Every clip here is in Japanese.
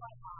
my life.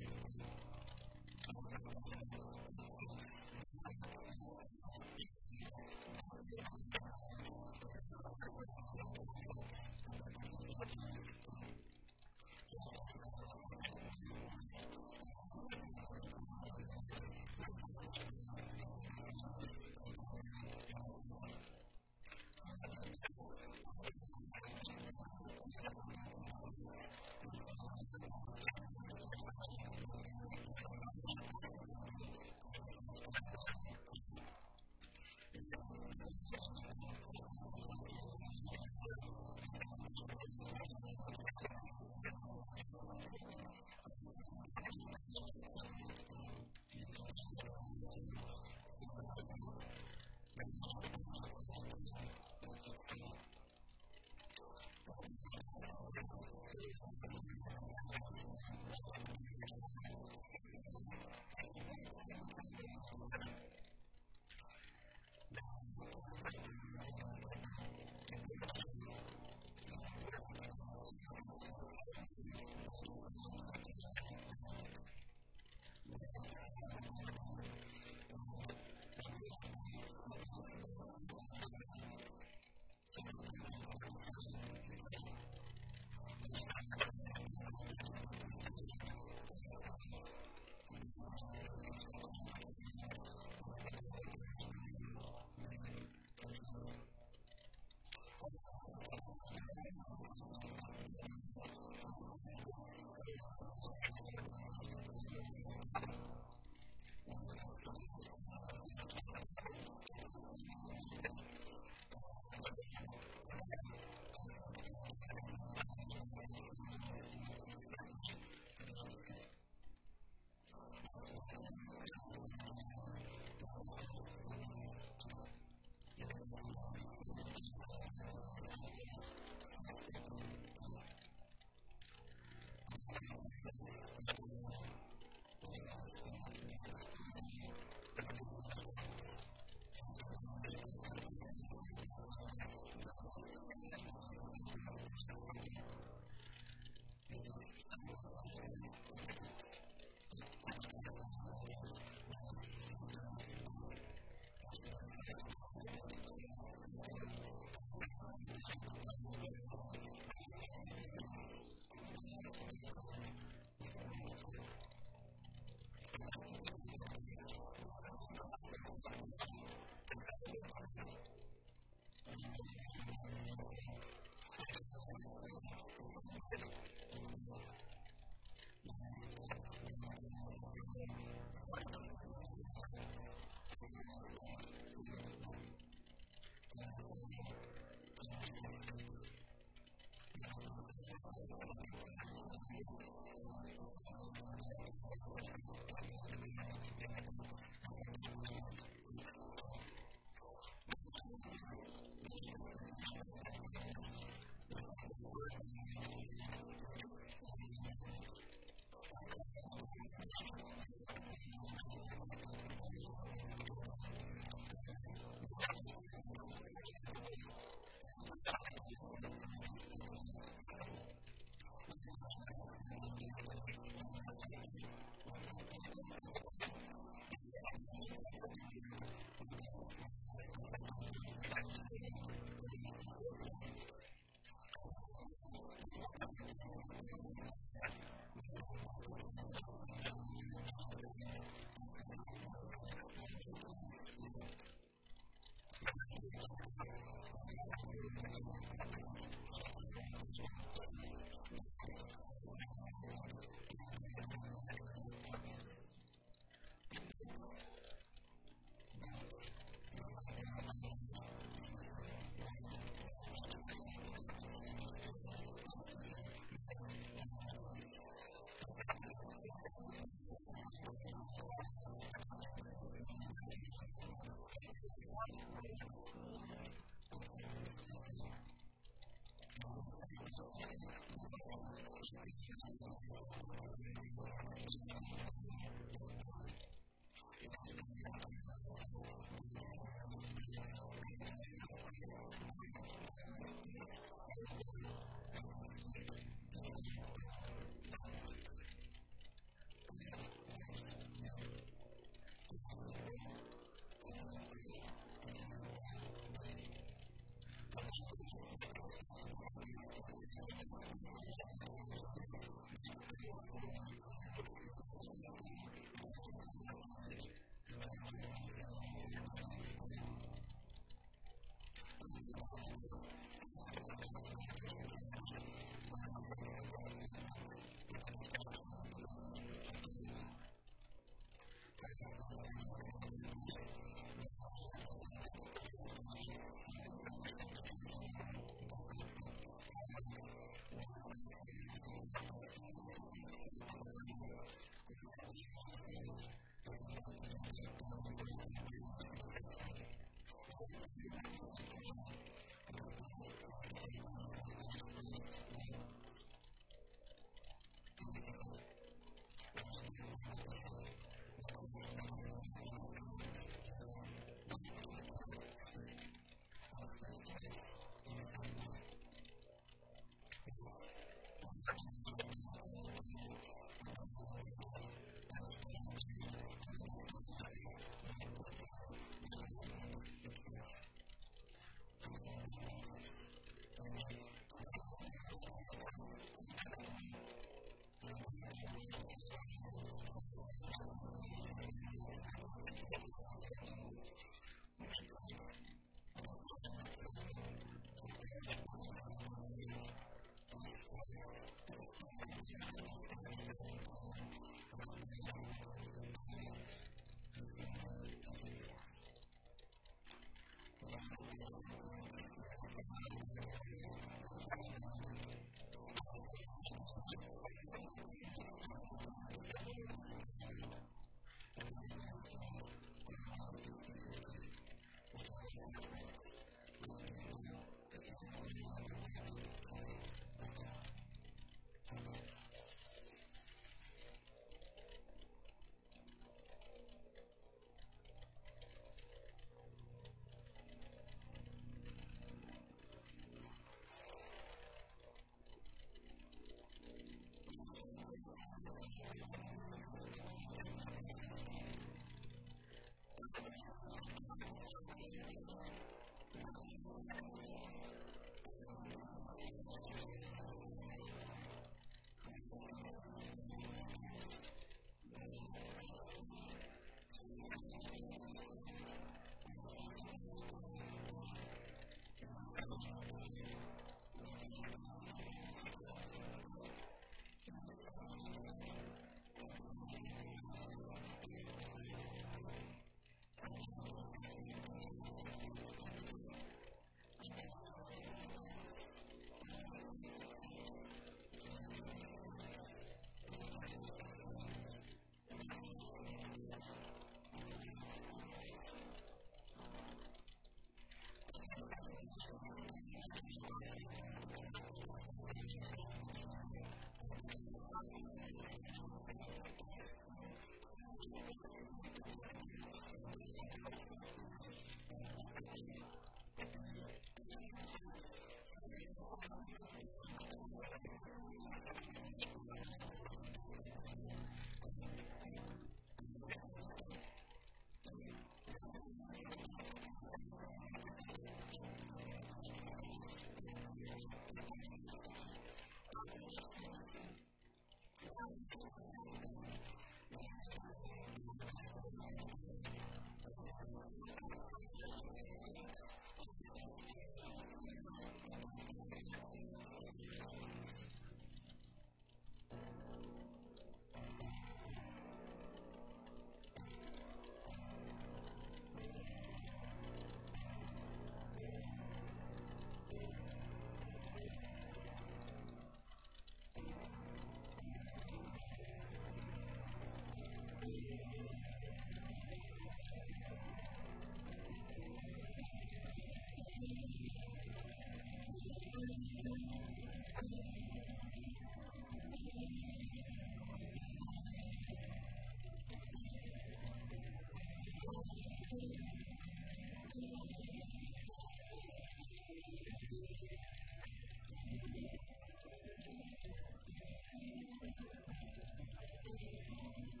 うん。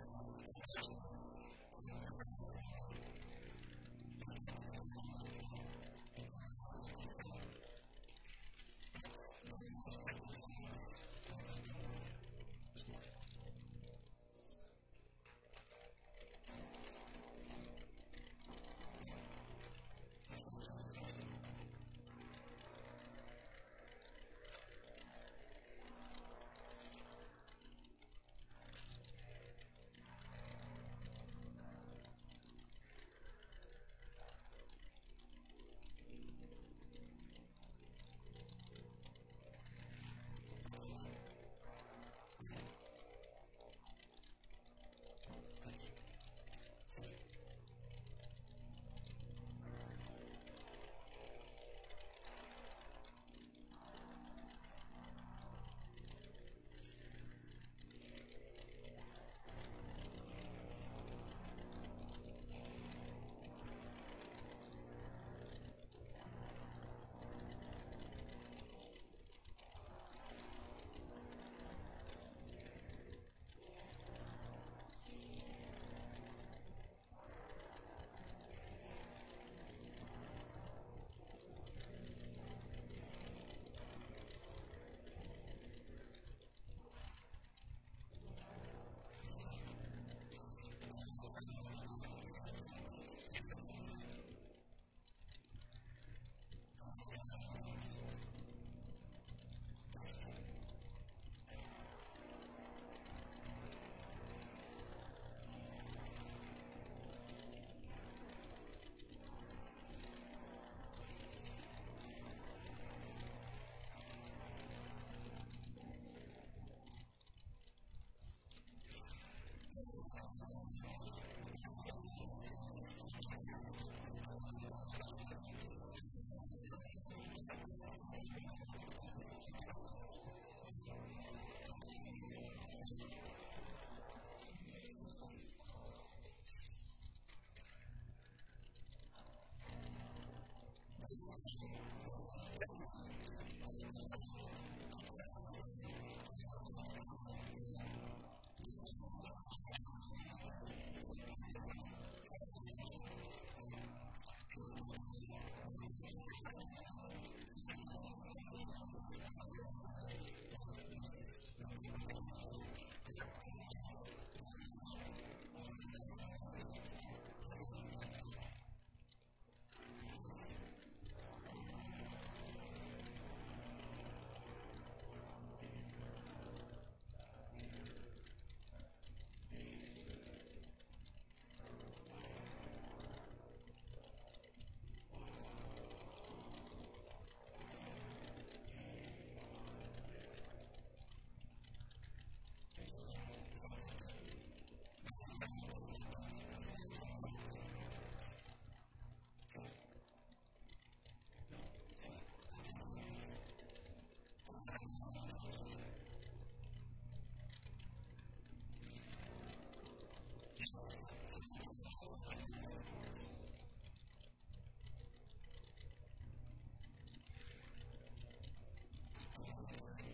That's Thanks.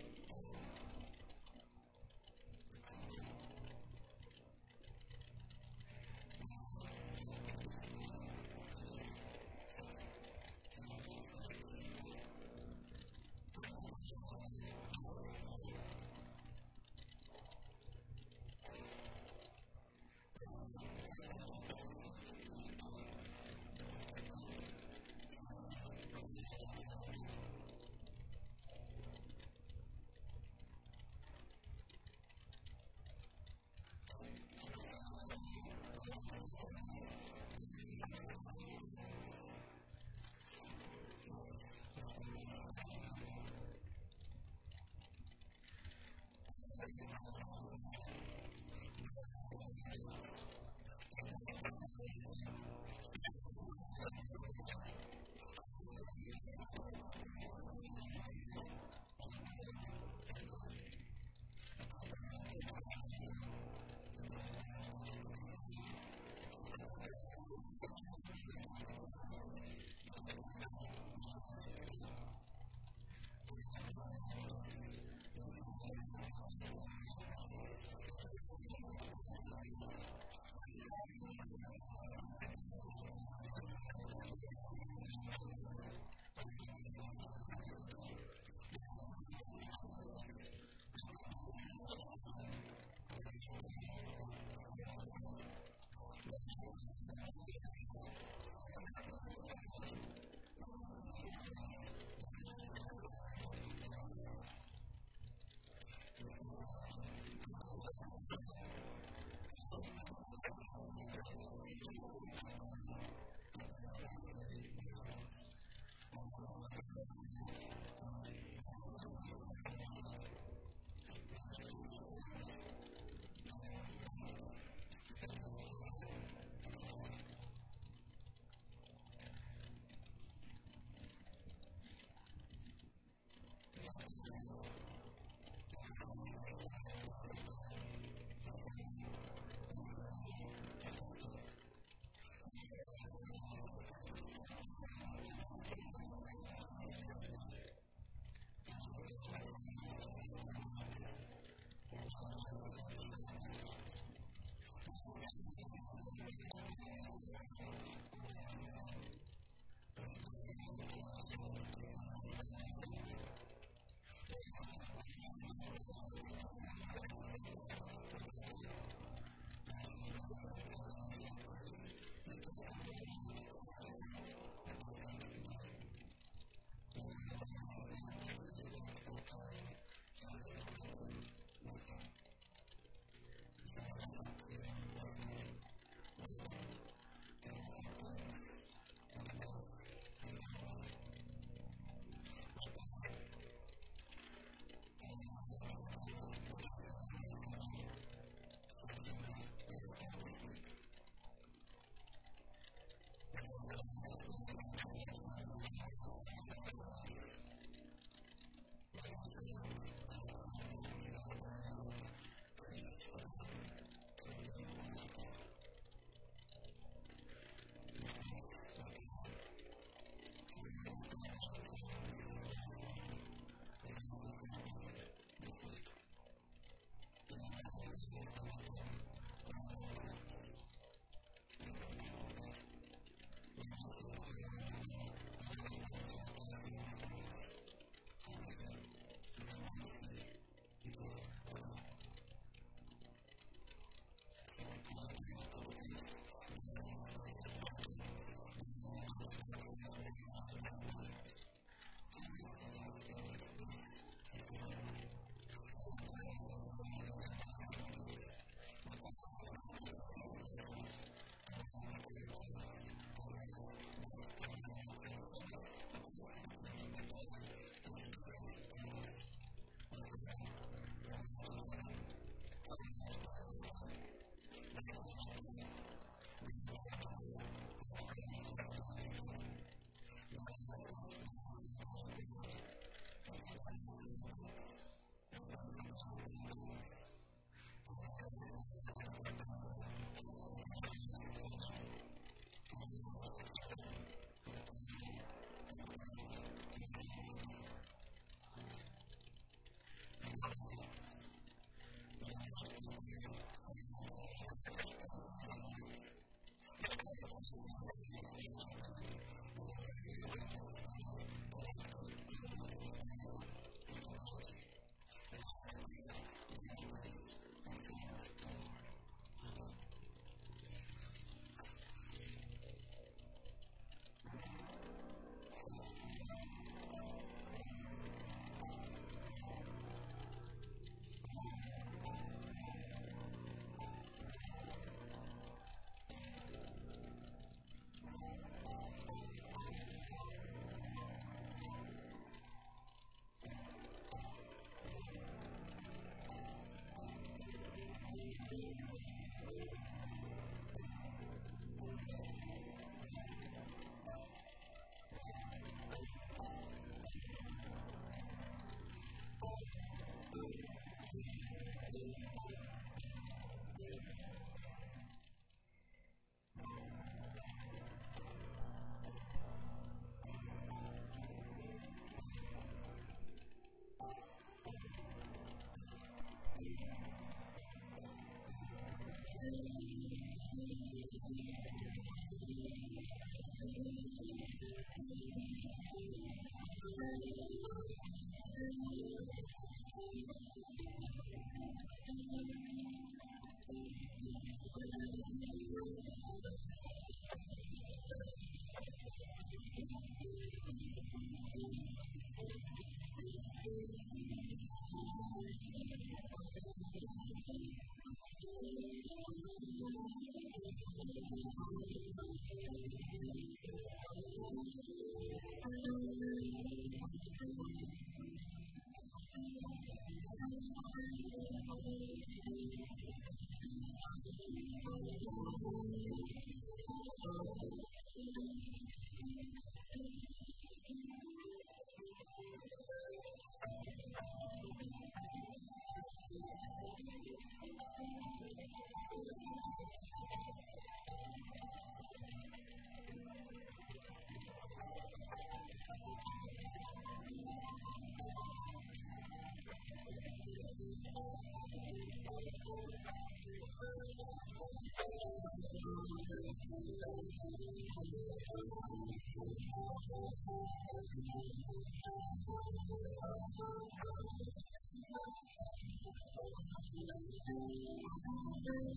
何?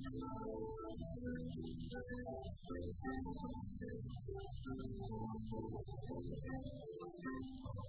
すごい!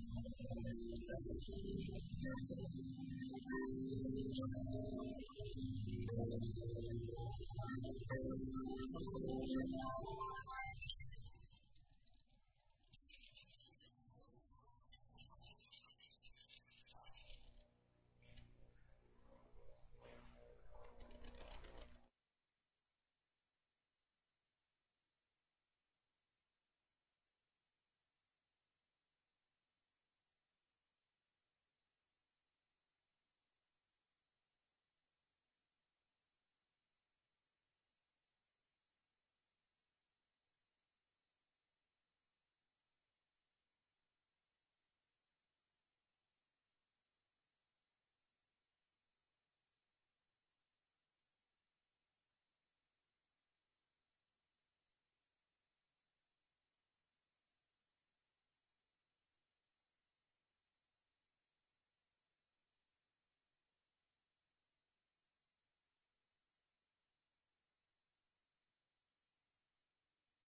Thank you.